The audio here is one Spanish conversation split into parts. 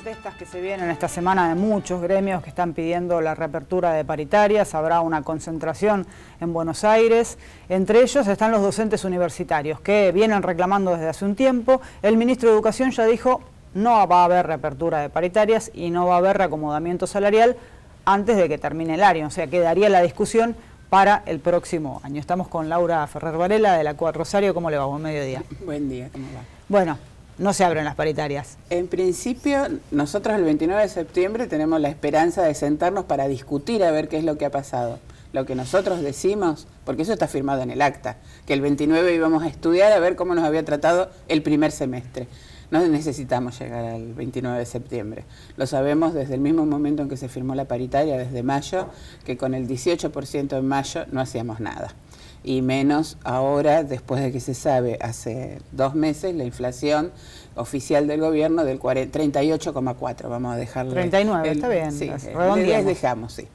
protestas que se vienen esta semana de muchos gremios que están pidiendo la reapertura de paritarias. Habrá una concentración en Buenos Aires. Entre ellos están los docentes universitarios que vienen reclamando desde hace un tiempo. El ministro de Educación ya dijo no va a haber reapertura de paritarias y no va a haber reacomodamiento salarial antes de que termine el año. O sea, quedaría la discusión para el próximo año. Estamos con Laura Ferrer Varela de la Cuad Rosario. ¿Cómo le va? Buen mediodía. Buen día, ¿cómo va? Bueno, no se abren las paritarias. En principio, nosotros el 29 de septiembre tenemos la esperanza de sentarnos para discutir a ver qué es lo que ha pasado. Lo que nosotros decimos, porque eso está firmado en el acta, que el 29 íbamos a estudiar a ver cómo nos había tratado el primer semestre. No necesitamos llegar al 29 de septiembre. Lo sabemos desde el mismo momento en que se firmó la paritaria, desde mayo, que con el 18% en mayo no hacíamos nada. Y menos ahora, después de que se sabe hace dos meses la inflación oficial del gobierno del 38,4, vamos a dejarlo. 39, está bien. Sí, el dejamos, sí.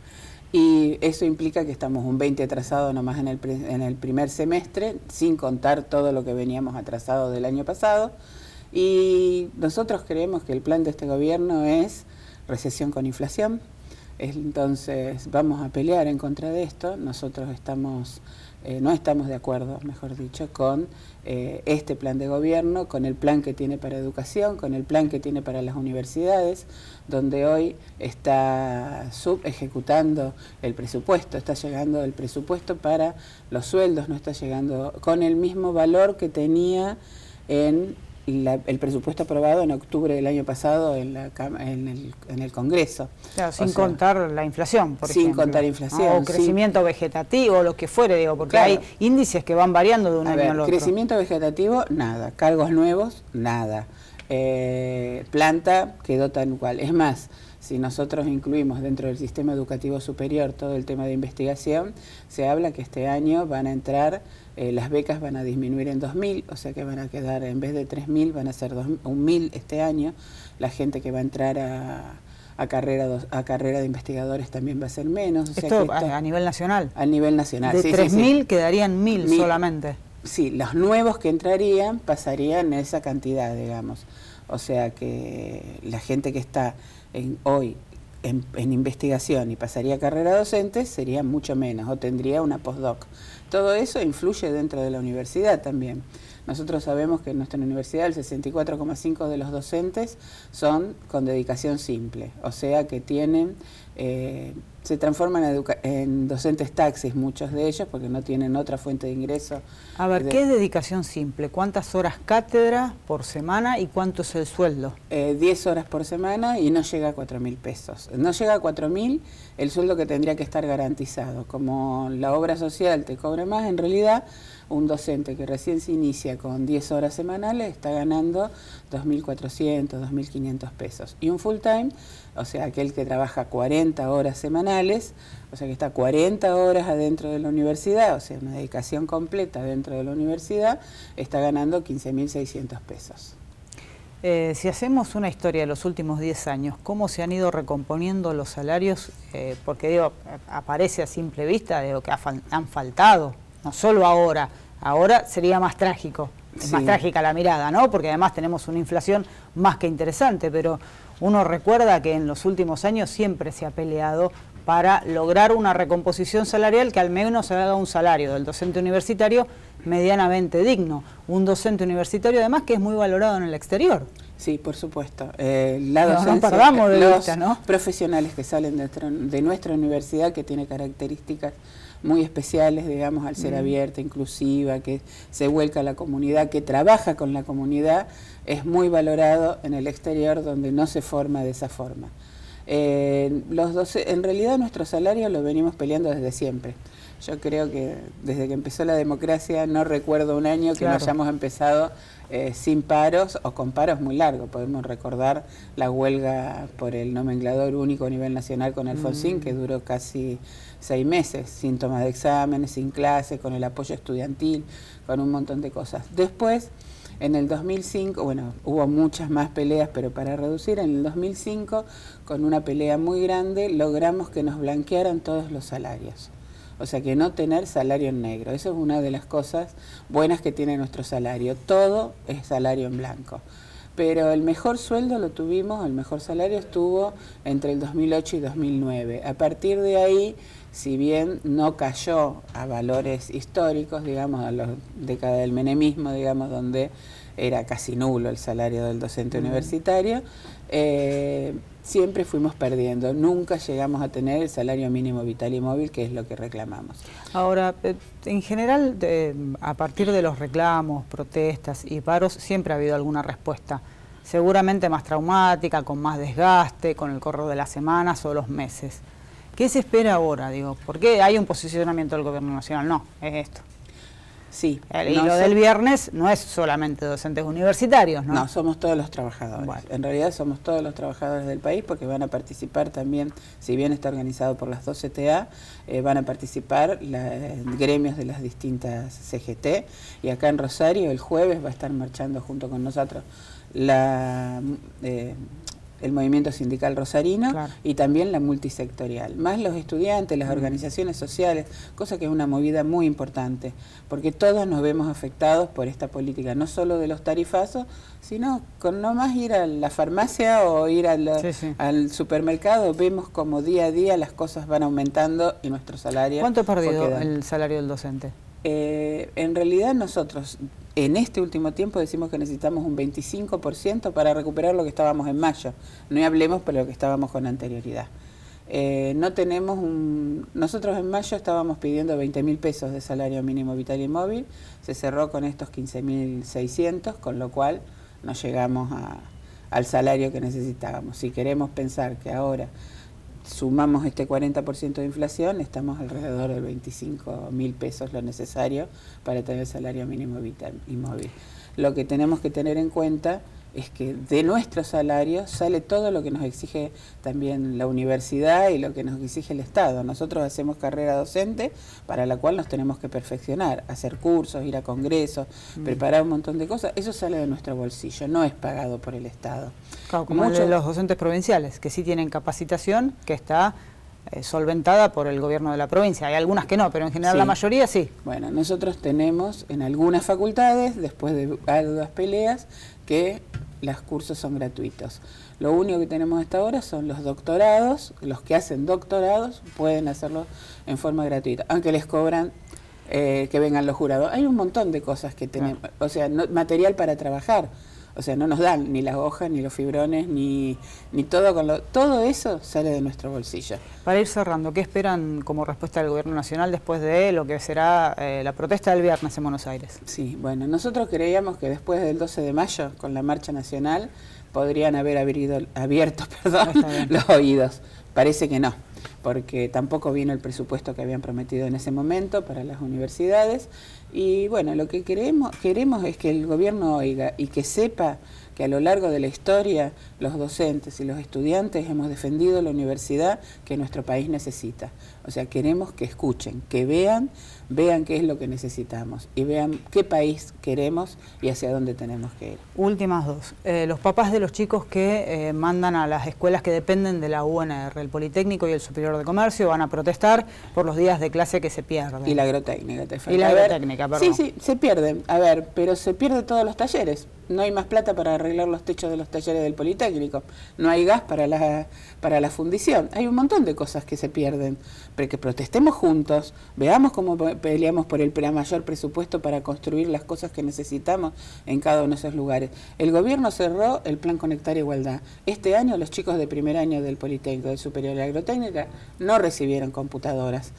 Y eso implica que estamos un 20 atrasado nomás en el, en el primer semestre, sin contar todo lo que veníamos atrasado del año pasado. Y nosotros creemos que el plan de este gobierno es recesión con inflación. Entonces vamos a pelear en contra de esto. Nosotros estamos, eh, no estamos de acuerdo, mejor dicho, con eh, este plan de gobierno, con el plan que tiene para educación, con el plan que tiene para las universidades, donde hoy está subejecutando el presupuesto, está llegando el presupuesto para los sueldos, no está llegando con el mismo valor que tenía en el presupuesto aprobado en octubre del año pasado en, la, en, el, en el Congreso. sin contar la inflación, por sin ejemplo. Sin contar inflación. O crecimiento vegetativo, lo que fuere, digo, porque hay índices que van variando de un año al otro. Crecimiento vegetativo, nada. Cargos nuevos, nada. Eh, planta quedó tan cual. Es más, si nosotros incluimos dentro del sistema educativo superior todo el tema de investigación, se habla que este año van a entrar, eh, las becas van a disminuir en 2.000, o sea que van a quedar, en vez de 3.000, van a ser 1.000 este año. La gente que va a entrar a, carrera a carrera de investigadores también va a ser menos. esto, a, nivel nacional. A nivel nacional, De 3.000 quedarían 1.000 solamente. Sí, los nuevos que entrarían pasarían esa cantidad, digamos. O sea que la gente que está hoy en, investigación y pasaría carrera docente sería mucho menos o tendría una postdoc. Todo eso influye dentro de la universidad también. Nosotros sabemos que en nuestra universidad el 64,5 de los docentes son con dedicación simple, o sea que tienen eh, se transforman en, docentes taxis, muchos de ellos, porque no tienen otra fuente de ingreso. A ver, ¿qué es dedicación simple? ¿Cuántas horas cátedra por semana y cuánto es el sueldo? Eh, 10 horas por semana y no llega a 4 mil pesos. No llega a 4 mil el sueldo que tendría que estar garantizado. Como la obra social te cobra más, en realidad un docente que recién se inicia con 10 horas semanales está ganando 2.400, 2.500 pesos. Y un full time, o sea, aquel que trabaja 40 horas semanales, o sea, que está 40 horas adentro de la universidad, o sea, una dedicación completa dentro de la universidad, está ganando 15.600 pesos. Eh, si hacemos una historia de los últimos 10 años, ¿cómo se han ido recomponiendo los salarios? Eh, porque digo, aparece a simple vista de lo que han faltado no solo ahora, ahora sería más trágico, es más trágica la mirada, ¿no? Porque además tenemos una inflación más que interesante, pero uno recuerda que en los últimos años siempre se ha peleado para lograr una recomposición salarial que al menos haga un salario del docente universitario medianamente digno. Un docente universitario además que es muy valorado en el exterior. Sí, por supuesto. Eh, la no, perdamos de los vista, ¿no? profesionales que salen de nuestra universidad que tiene características muy especiales, digamos, al ser mm. abierta, inclusiva, que se vuelca a la comunidad, que trabaja con la comunidad, es muy valorado en el exterior donde no se forma de esa forma. Eh, los en realidad nuestro salario lo venimos peleando desde siempre. Yo creo que desde que empezó la democracia no recuerdo un año que no hayamos empezado eh, sin paros o con paros muy largos. Podemos recordar la huelga por el nomenclador único a nivel nacional con Alfonsín, mm. que duró casi seis meses, sin toma de exámenes, sin clases, con el apoyo estudiantil, con un montón de cosas. Después, en el 2005, bueno, hubo muchas más peleas, pero para reducir, en el 2005, con una pelea muy grande, logramos que nos blanquearan todos los salarios. O sea que no tener salario en negro. Eso es una de las cosas buenas que tiene nuestro salario. Todo es salario en blanco. pero el mejor sueldo lo tuvimos, el mejor salario estuvo entre el 2008 y 2009. A partir de ahí, si bien no cayó a valores históricos, digamos, a la década del menemismo, digamos, donde era casi nulo el salario del docente universitario, eh, siempre fuimos perdiendo. Nunca llegamos a tener el salario mínimo vital y móvil, que es lo que reclamamos. Ahora, eh, en general, a partir de los reclamos, protestas y paros, siempre ha habido alguna respuesta. Seguramente más traumática, con más desgaste, con el corro de las semanas o los meses. ¿Qué se espera ahora? Digo, ¿por qué hay un posicionamiento del gobierno nacional? No, es esto. Sí. y lo del viernes no es solamente docentes universitarios, ¿no? No, somos todos los trabajadores. En realidad somos todos los trabajadores del país porque van a participar también, si bien está organizado por las 12 TA, eh, van a participar los gremios de las distintas CGT y acá en Rosario el jueves va a estar marchando junto con nosotros la... Eh, el movimiento sindical rosarino y también la multisectorial, más los estudiantes, las organizaciones sociales, cosa que es una movida muy importante, porque todos nos vemos afectados por esta política, no solo de los tarifazos, sino con no más ir a la farmacia o ir al, al supermercado, vemos como día a día las cosas van aumentando y nuestro salario... ¿Cuánto ha perdido el salario del docente? Eh, en realidad nosotros en este último tiempo decimos que necesitamos un 25% para recuperar lo que estábamos en mayo. No hablemos por lo que estábamos con anterioridad. Eh, no tenemos un... Nosotros en mayo estábamos pidiendo 20 mil pesos de salario mínimo vital y móvil, se cerró con estos 15 mil 600, con lo cual no llegamos al salario que necesitábamos. Si queremos pensar que ahora sumamos este 40% de inflación, estamos alrededor de 25 mil pesos lo necesario para tener salario mínimo vital y móvil. Lo que tenemos que tener en cuenta es que de nuestro salario sale todo lo que nos exige también la universidad y lo que nos exige el Estado. Nosotros hacemos carrera docente para la cual nos tenemos que perfeccionar, hacer cursos, ir a congresos, mm. preparar un montón de cosas. Eso sale de nuestro bolsillo, no es pagado por el Estado. como los docentes provinciales, que sí tienen capacitación, que está eh, solventada por el gobierno de la provincia. Hay algunas que no, pero en general la mayoría sí. Bueno, nosotros tenemos en algunas facultades, después de arduas peleas, que los cursos son gratuitos. Lo único que tenemos hasta ahora son los doctorados, los que hacen doctorados pueden hacerlo en forma gratuita, aunque les cobran eh, que vengan los jurados. Hay un montón de cosas que tenemos, o sea, material para trabajar. O sea, no nos dan ni las hojas, ni los fibrones, ni, ni todo con lo, todo eso sale de nuestro bolsillo. Para ir cerrando, ¿qué esperan como respuesta del Gobierno Nacional después de lo que será eh, la protesta del viernes en Buenos Aires? Sí, bueno, nosotros creíamos que después del 12 de mayo, con la marcha nacional, podrían haber abierto perdón, los oídos. Parece que no porque tampoco vino el presupuesto que habían prometido en ese momento para las universidades. Y bueno, lo que queremos, queremos es que el gobierno oiga y que sepa que a lo largo de la historia los docentes y los estudiantes hemos defendido la universidad que nuestro país necesita. O sea, queremos que escuchen, que vean, vean qué es lo que necesitamos y vean qué país queremos y hacia dónde tenemos que ir. Últimas dos. Eh, los papás de los chicos que eh, mandan a las escuelas que dependen de la UNR, el Politécnico y el Superior de Comercio, van a protestar por los días de clase que se pierden. Y la agrotécnica, te Y la agrotécnica, perdón. Sí, sí, se pierden. A ver, pero se pierden todos los talleres no hay más plata para arreglar los techos de los talleres del Politécnico, no hay gas para la, para la fundición, hay un montón de cosas que se pierden, pero que protestemos juntos, veamos cómo peleamos por el mayor presupuesto para construir las cosas que necesitamos en cada uno de esos lugares. El gobierno cerró el plan Conectar Igualdad. Este año los chicos de primer año del Politécnico, de Superior de Agrotécnica, no recibieron computadoras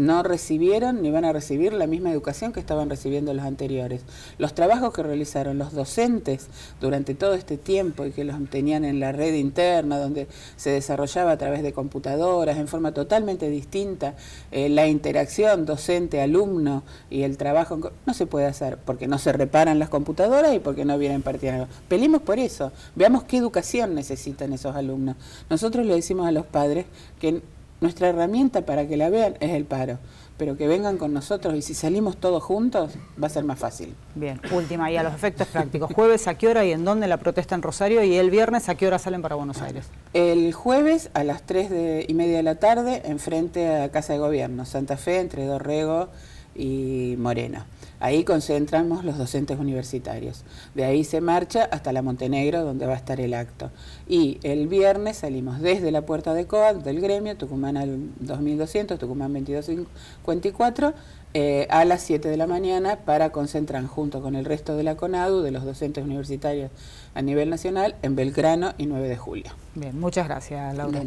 no recibieron ni van a recibir la misma educación que estaban recibiendo los anteriores. Los trabajos que realizaron los docentes durante todo este tiempo y que los tenían en la red interna, donde se desarrollaba a través de computadoras en forma totalmente distinta, eh, la interacción docente-alumno y el trabajo no se puede hacer porque no se reparan las computadoras y porque no vienen partiendo. Pelimos por eso, veamos qué educación necesitan esos alumnos. Nosotros le decimos a los padres que nuestra herramienta para que la vean es el paro, pero que vengan con nosotros y si salimos todos juntos va a ser más fácil. Bien, última y a los efectos prácticos. Jueves a qué hora y en dónde la protesta en Rosario y el viernes a qué hora salen para Buenos Aires. El jueves a las 3 y media de la tarde enfrente a Casa de Gobierno, Santa Fe, entre Dorrego y Moreno. Ahí concentramos los docentes universitarios. De ahí se marcha hasta la Montenegro, donde va a estar el acto. Y el viernes salimos desde la puerta de COAD, del gremio, Tucumán al 2200, Tucumán 2254, eh, a las 7 de la mañana para concentrar junto con el resto de la CONADU, de los docentes universitarios a nivel nacional, en Belgrano y 9 de julio. Bien, muchas gracias, Laura.